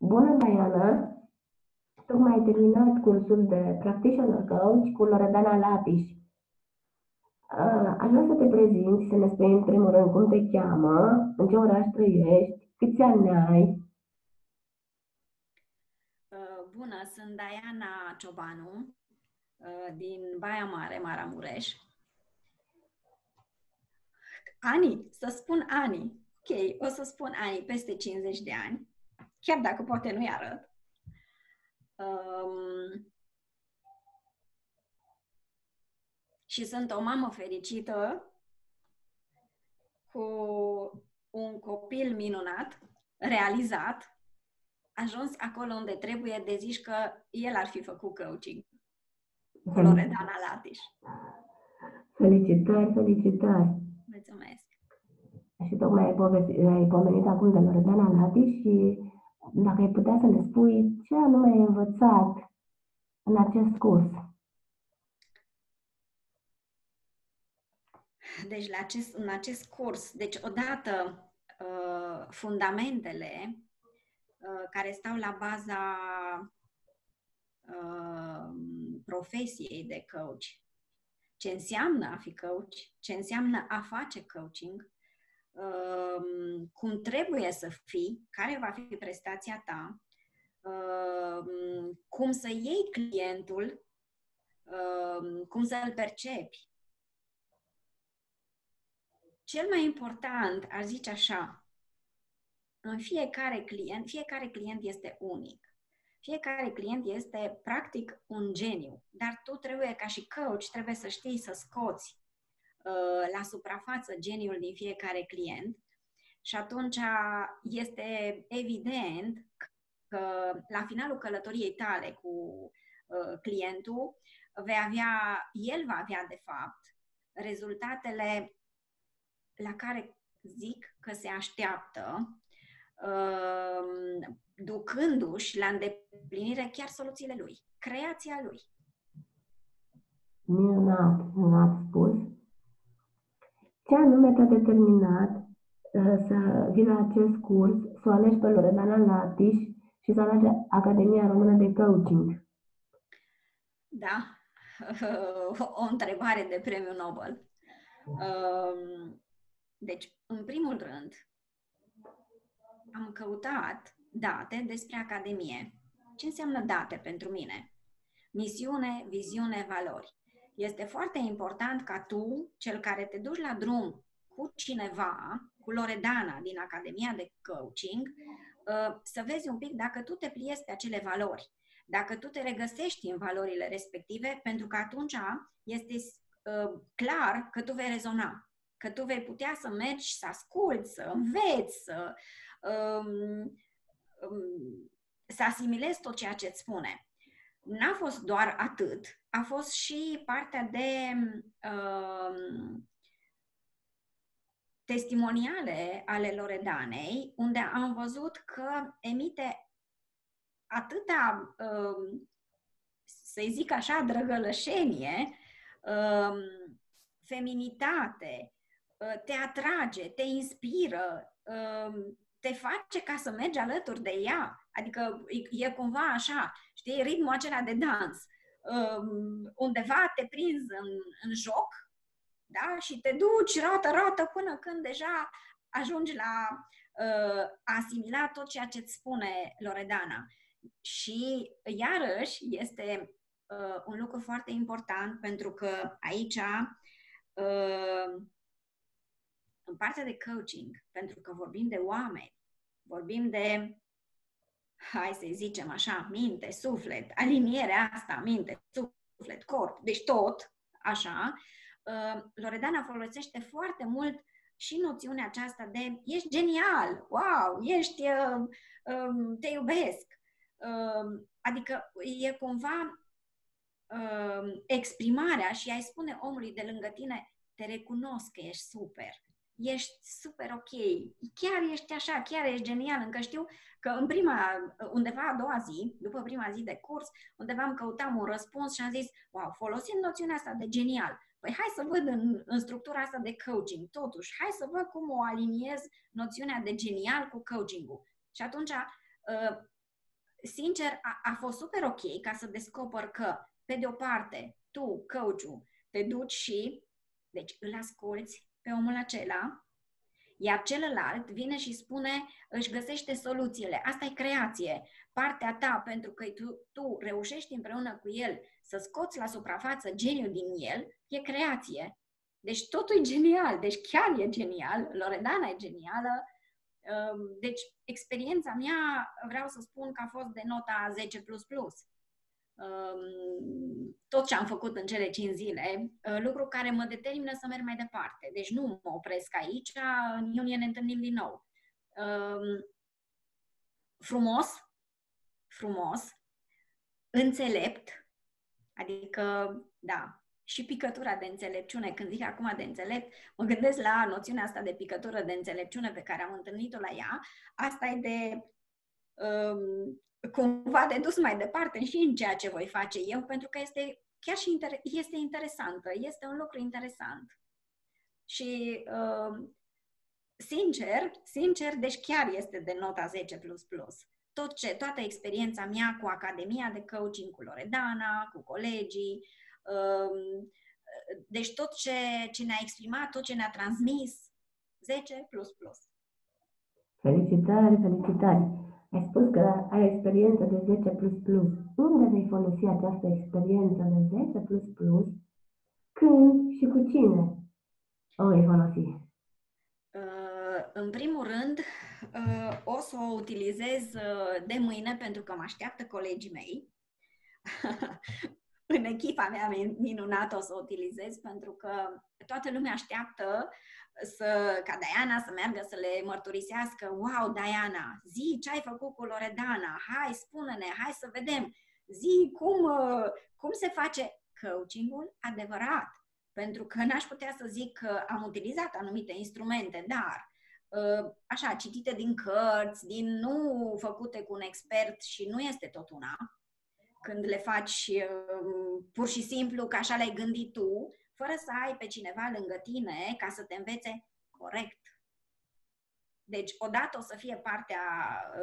Bună, Diana! Tocmai ai terminat cursul de Practitioner Coach cu Loredana Latiș. Uh, aș vrea să te prezinți, să ne spui în primul rând cum te cheamă, în ce oraș trăiești, câți ani ai. Uh, bună, sunt Diana Ciobanu uh, din Baia Mare, Maramureș. Ani, să spun ani. Ok, o să spun ani, peste 50 de ani, chiar dacă poate nu-i arăt. Um, și sunt o mamă fericită cu un copil minunat, realizat, ajuns acolo unde trebuie de zici că el ar fi făcut coaching cu Loredana Latiș. Felicitări, felicitări! Mulțumesc! Și tocmai ai, povesti, ai pomenit acum de Loredana Latiș și dacă ai putea să ne spui ce anume ai învățat în acest curs. Deci, la acest, în acest curs, deci, odată, uh, fundamentele uh, care stau la baza uh, profesiei de coach, ce înseamnă a fi coach, ce înseamnă a face coaching, Um, cum trebuie să fii, care va fi prestația ta, um, cum să iei clientul, um, cum să-l percepi. Cel mai important, aș zice așa, în fiecare client, fiecare client este unic. Fiecare client este practic un geniu, dar tu trebuie, ca și coach, trebuie să știi să scoți Uh, la suprafață geniul din fiecare client și atunci este evident că la finalul călătoriei tale cu uh, clientul vei avea, el va avea de fapt rezultatele la care zic că se așteaptă uh, ducându-și la îndeplinire chiar soluțiile lui, creația lui. Minunat, minunat spus. Ce anume te-a determinat uh, să vii la acest curs, să o alegi pe Loredana Latiș și să alegi Academia Română de Coaching? Da, o întrebare de premiu Nobel. Um, deci, în primul rând, am căutat date despre Academie. Ce înseamnă date pentru mine? Misiune, viziune, valori. Este foarte important ca tu, cel care te duci la drum cu cineva, cu Loredana din Academia de Coaching, uh, să vezi un pic dacă tu te pliezi pe acele valori, dacă tu te regăsești în valorile respective, pentru că atunci este uh, clar că tu vei rezona, că tu vei putea să mergi, să asculți, să înveți, să, um, um, să asimilezi tot ceea ce îți spune n-a fost doar atât, a fost și partea de uh, testimoniale ale Loredanei, unde am văzut că emite atâta, uh, să-i zic așa, drăgălășenie, uh, feminitate, uh, te atrage, te inspiră, uh, te face ca să mergi alături de ea. Adică e, e cumva așa, știi, ritmul acela de dans. Um, undeva te prinzi în, în joc, da? Și te duci roată, roată, până când deja ajungi la uh, a asimila tot ceea ce îți spune Loredana. Și, iarăși, este uh, un lucru foarte important pentru că aici uh, în partea de coaching, pentru că vorbim de oameni, vorbim de, hai să zicem așa, minte, suflet, alinierea asta, minte, suflet, corp, deci tot, așa, uh, Loredana folosește foarte mult și noțiunea aceasta de ești genial, wow, ești, uh, um, te iubesc. Uh, adică e cumva exprimarea și ai spune omului de lângă tine, te recunosc că ești super ești super ok, chiar ești așa, chiar ești genial, încă știu că în prima, undeva a doua zi, după prima zi de curs, undeva am căutam un răspuns și am zis, wow, folosind noțiunea asta de genial, păi hai să văd în, în structura asta de coaching, totuși, hai să văd cum o aliniez noțiunea de genial cu coaching-ul. Și atunci, uh, sincer, a, a fost super ok ca să descoper că, pe de o parte, tu, coach te duci și, deci îl asculți pe omul acela, iar celălalt vine și spune, își găsește soluțiile. Asta e creație. Partea ta, pentru că tu, tu reușești împreună cu el să scoți la suprafață geniul din el, e creație. Deci totul e genial, deci chiar e genial, Loredana e genială. Deci experiența mea, vreau să spun că a fost de nota 10++. Tot ce am făcut în cele 5 zile, uh, lucru care mă determină să merg mai departe. Deci nu mă opresc aici, în iunie ne întâlnim din nou. Frumos, frumos, înțelept, adică, da, și picătura de înțelepciune. Când zic acum de înțelept, mă gândesc la noțiunea asta de picătură de înțelepciune pe care am întâlnit-o la ea. Asta e de um, cumva de dus mai departe și în ceea ce voi face eu, pentru că este chiar și inter- este interesantă, este un lucru interesant. Și um, sincer, sincer, deci chiar este de nota 10++. Tot ce, toată experiența mea cu Academia de Coaching, cu Loredana, cu colegii, Ehm, deci tot ce, ce ne-a exprimat, tot ce ne-a transmis, 10 plus plus. Felicitări, felicitări! Ai spus că ai experiență de 10 plus plus. Unde vei folosi această experiență de 10 plus plus? Când și cu cine o vei folosi? Uh, în primul rând, uh, o să o utilizez uh, de mâine pentru că mă așteaptă colegii mei. în echipa mea minunată o să o utilizez pentru că toată lumea așteaptă să, ca Diana să meargă să le mărturisească Wow, Diana, zi ce ai făcut cu Loredana, hai, spune-ne, hai să vedem, zi cum, cum se face coachingul adevărat. Pentru că n-aș putea să zic că am utilizat anumite instrumente, dar așa, citite din cărți, din nu făcute cu un expert și nu este tot una, când le faci um, pur și simplu că așa le-ai gândit tu, fără să ai pe cineva lângă tine ca să te învețe corect. Deci, odată o să fie partea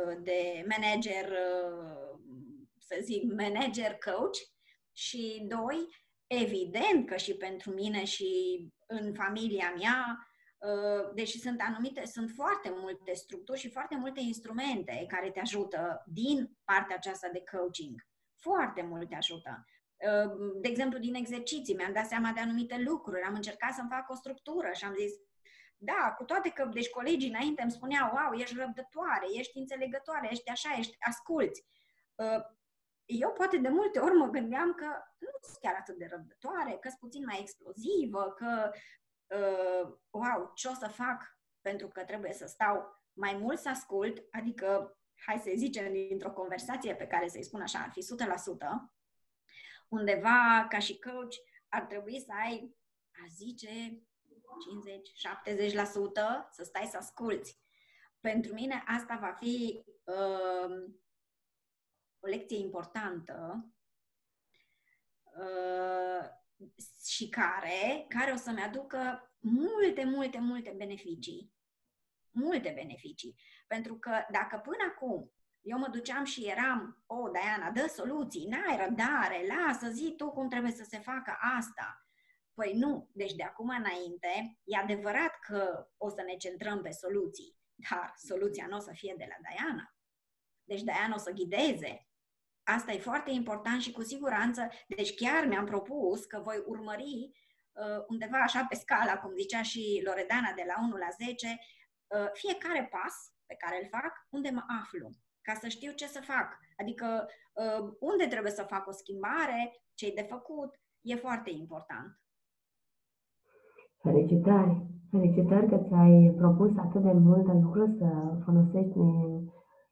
uh, de manager, uh, să zic, manager coach și doi, evident că și pentru mine și în familia mea, uh, deși sunt anumite, sunt foarte multe structuri și foarte multe instrumente care te ajută din partea aceasta de coaching foarte mult te ajută. Ehm, de exemplu, din exerciții mi-am dat seama de anumite lucruri, am încercat să-mi fac o structură și am zis, da, cu toate că, deci colegii înainte îmi spuneau, wow, ești răbdătoare, ești înțelegătoare, ești așa, ești, asculți. Ehm, eu poate de multe ori mă gândeam că nu sunt chiar atât de răbdătoare, că sunt puțin mai explozivă, că, ehm, wow, ce o să fac pentru că trebuie să stau mai mult să ascult, adică hai să zicem, dintr-o conversație pe care să-i spun așa, ar fi 100%, undeva, ca și coach, ar trebui să ai, a zice, 50-70% să stai să asculți. Pentru mine asta va fi uh, o lecție importantă uh, și care, care o să-mi aducă multe, multe, multe beneficii multe beneficii. Pentru că dacă până acum eu mă duceam și eram, o, oh, Diana, dă soluții, n-ai răbdare, lasă, zi tu cum trebuie să se facă asta. Păi nu, deci de acum înainte, e adevărat că o să ne centrăm pe soluții, dar soluția nu o să fie de la Diana. Deci Diana o să ghideze. Asta e foarte important și cu siguranță, deci chiar mi-am propus că voi urmări uh, undeva așa pe scala, cum zicea și Loredana, de la 1 la 10, Uh, fiecare pas pe care îl fac, unde mă aflu, ca să știu ce să fac. Adică uh, unde trebuie să fac o schimbare, ce de făcut, e foarte important. Felicitări! Felicitări că ți-ai propus atât de multe lucruri să folosești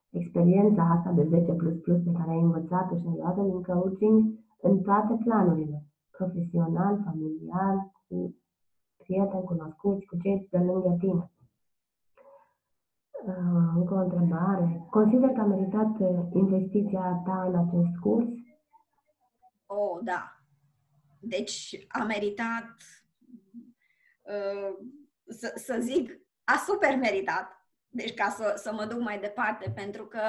experiența asta de 10 plus plus pe care ai învățat-o și ai luat-o din coaching în toate planurile, profesional, familial, cu prieteni cunoscuți, cu cei de lângă tine. Uh, încă o întrebare. Consider că a meritat uh, investiția ta în acest curs? Oh, da. Deci a meritat, uh, să, să zic, a super meritat. Deci ca să, să mă duc mai departe, pentru că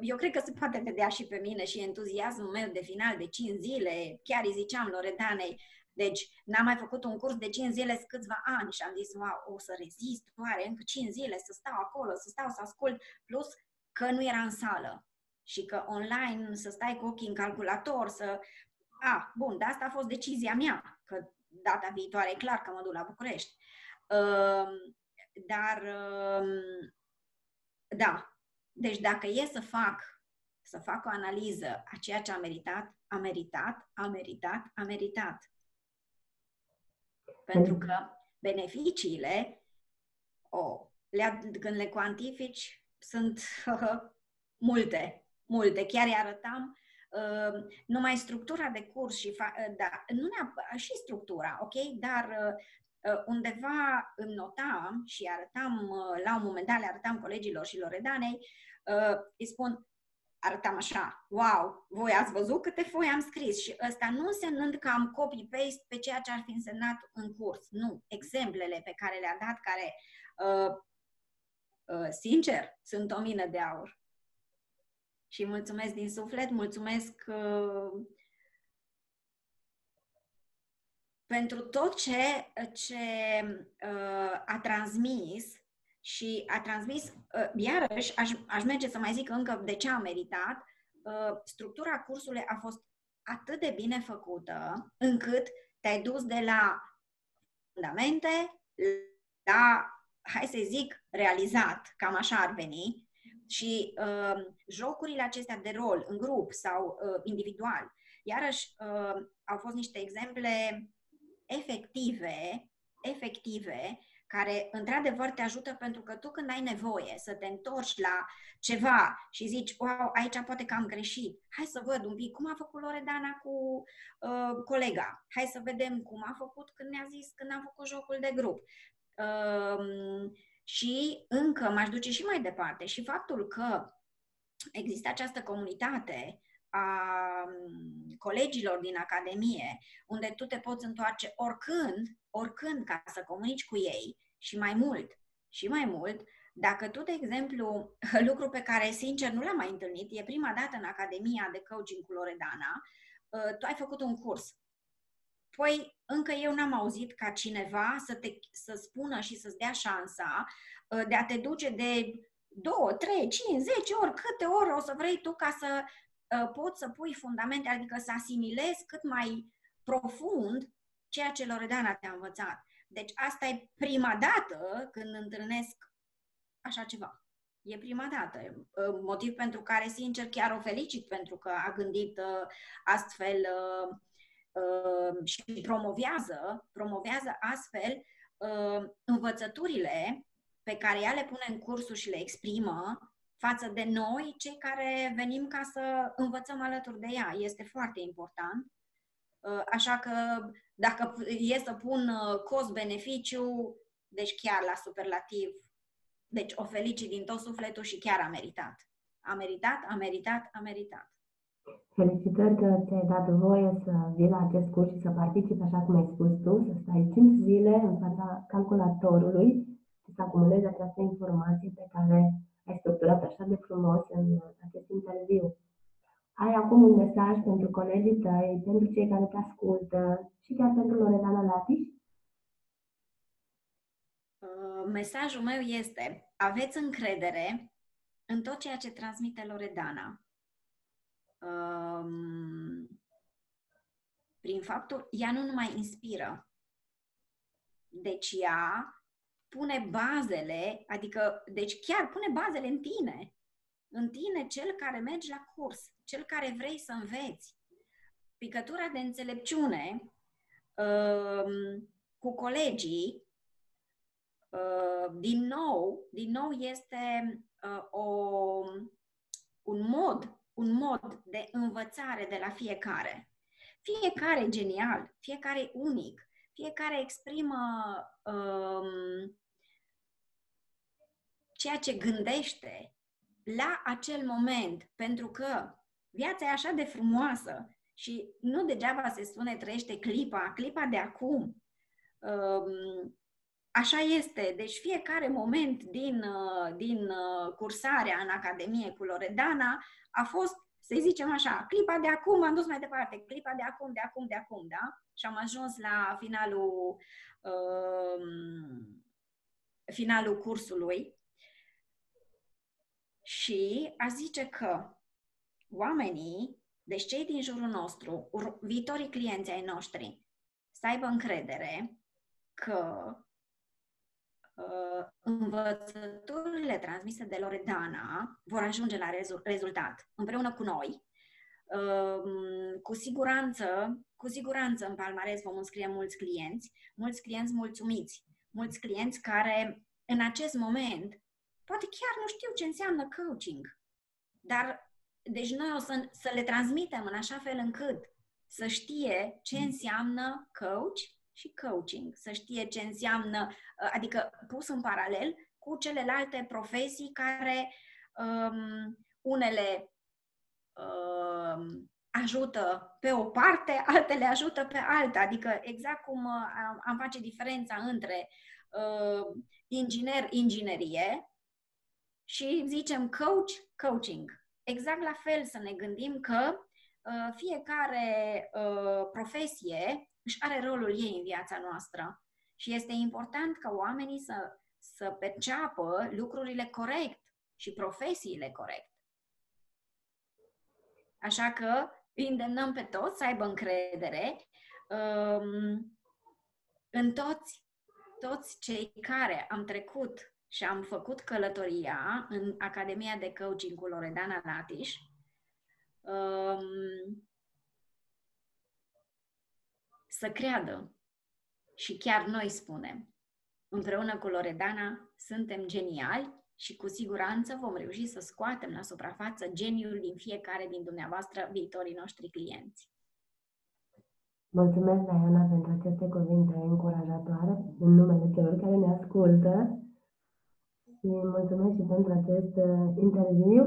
eu cred că se poate vedea și pe mine și entuziasmul meu de final de 5 zile, chiar îi ziceam Loredanei, deci n-am mai făcut un curs de 5 zile câțiva ani și am zis, wow, o să rezist oare încă 5 zile să stau acolo, să stau să ascult, plus că nu era în sală și că online să stai cu ochii în calculator, să... A, bun, dar asta a fost decizia mea, că data viitoare e clar că mă duc la București. Uh, dar, uh, da, deci dacă e să fac, să fac o analiză a ceea ce a meritat, a meritat, a meritat, a meritat. Pentru că beneficiile, oh, le, când le cuantifici, sunt multe, multe. Chiar îi arătam uh, numai structura de curs și, fa- uh, da, nu neapărat, și structura, ok? Dar uh, uh, undeva îmi notam și arătam, uh, la un moment dat le arătam colegilor și Loredanei, uh, îi spun, arătam așa, wow, voi ați văzut câte foi am scris și ăsta nu însemnând că am copy-paste pe ceea ce ar fi însemnat în curs, nu, exemplele pe care le-a dat, care, uh, uh, sincer, sunt o mină de aur. Și mulțumesc din suflet, mulțumesc uh, pentru tot ce, ce uh, a transmis și a transmis, uh, iarăși, aș, aș merge să mai zic încă de ce a meritat, uh, structura cursului a fost atât de bine făcută încât te-ai dus de la fundamente la, hai să zic, realizat, cam așa ar veni, și uh, jocurile acestea de rol, în grup sau uh, individual, iarăși uh, au fost niște exemple efective, efective care într-adevăr te ajută pentru că tu când ai nevoie să te întorci la ceva și zici, wow, aici poate că am greșit, hai să văd un pic cum a făcut Loredana cu uh, colega, hai să vedem cum a făcut când ne-a zis când am făcut jocul de grup. Uh, și încă m-aș duce și mai departe. Și faptul că există această comunitate a colegilor din Academie, unde tu te poți întoarce oricând, oricând ca să comunici cu ei și mai mult, și mai mult, dacă tu, de exemplu, lucru pe care, sincer, nu l-am mai întâlnit, e prima dată în Academia de Coaching cu Loredana, ă, tu ai făcut un curs. Păi, încă eu n-am auzit ca cineva să, te, să spună și să-ți dea șansa ă, de a te duce de 2, 3, 5, 10 ori, câte ori o să vrei tu ca să Uh, poți să pui fundamente, adică să asimilezi cât mai profund ceea ce Loredana te-a învățat. Deci asta e prima dată când întâlnesc așa ceva. E prima dată. Uh, motiv pentru care, sincer, chiar o felicit pentru că a gândit uh, astfel și promovează, promovează astfel învățăturile pe care ea le pune în cursul și le exprimă față de noi, cei care venim ca să învățăm alături de ea. Este foarte important. Uh, așa că dacă e să pun uh, cost-beneficiu, deci chiar la superlativ, deci o felicit din tot sufletul și chiar a meritat. A meritat, a meritat, a meritat. Felicitări că ți-ai dat voie să vii la acest curs și să participi, așa cum ai spus tu, să stai 5 zile în fața calculatorului și să acumulezi aceste informații pe care ai structurat așa de frumos în acest interviu. Ai acum un mesaj pentru colegii tăi, pentru cei care te ascultă și chiar pentru Loredana Latiș? Uh, mesajul meu este, aveți încredere în tot ceea ce transmite Loredana. Um, prin faptul, ea nu numai inspiră, deci ea pune bazele, adică, deci chiar pune bazele în tine. În tine, cel care mergi la curs, cel care vrei să înveți. Picătura de înțelepciune um, cu colegii, uh, din nou, din nou este uh, o, un mod, un mod de învățare de la fiecare. Fiecare genial, fiecare unic, fiecare exprimă um, ceea ce gândește la acel moment, pentru că viața e așa de frumoasă și nu degeaba se spune trăiește clipa, clipa de acum. Um, Așa este. Deci fiecare moment din, uh, din uh, cursarea în Academie cu Loredana a fost, să zicem așa, clipa de acum, am dus mai departe, clipa de acum, de acum, de acum, da? Și am ajuns la finalul, uh, finalul cursului. Și a zice că oamenii, deci cei din jurul nostru, viitorii clienți ai noștri, să aibă încredere că uh, învățăturile transmise de Loredana vor ajunge la rezu- rezultat împreună cu noi. Uh, cu siguranță, cu siguranță în palmares vom înscrie mulți clienți, mulți clienți mulțumiți, mulți clienți care în acest moment poate chiar nu știu ce înseamnă coaching, dar deci noi o să, să le transmitem în așa fel încât să știe ce înseamnă coach și coaching, să știe ce înseamnă, uh, adică pus în paralel cu celelalte profesii care um, unele um, ajută pe o parte, altele ajută pe alta. Adică exact cum uh, am, am face diferența între uh, inginer, inginerie și zicem coach, coaching. Exact la fel să ne gândim că uh, fiecare uh, profesie își are rolul ei în viața noastră și este important ca oamenii să, să perceapă lucrurile corect și profesiile corect. Așa că îi îndemnăm pe toți să aibă încredere um, în toți, toți cei care am trecut și am făcut călătoria în Academia de Coaching cu Loredana Latiș. Um, să creadă. Și chiar noi spunem, împreună cu Loredana, suntem geniali și cu siguranță vom reuși să scoatem la suprafață geniul din fiecare din dumneavoastră viitorii noștri clienți. Mulțumesc, Diana, pentru aceste cuvinte încurajatoare în numele celor care ne ascultă și mulțumesc și pentru acest uh, interviu.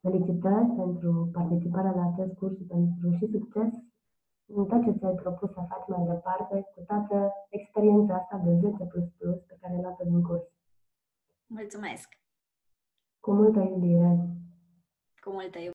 Felicitări pentru participarea la acest curs și pentru și succes în tot ce ți-ai propus să faci mai departe cu toată experiența asta de 10 plus plus pe care ai luat-o din curs. Mulțumesc! Cu multă iubire! Cu multă iubire!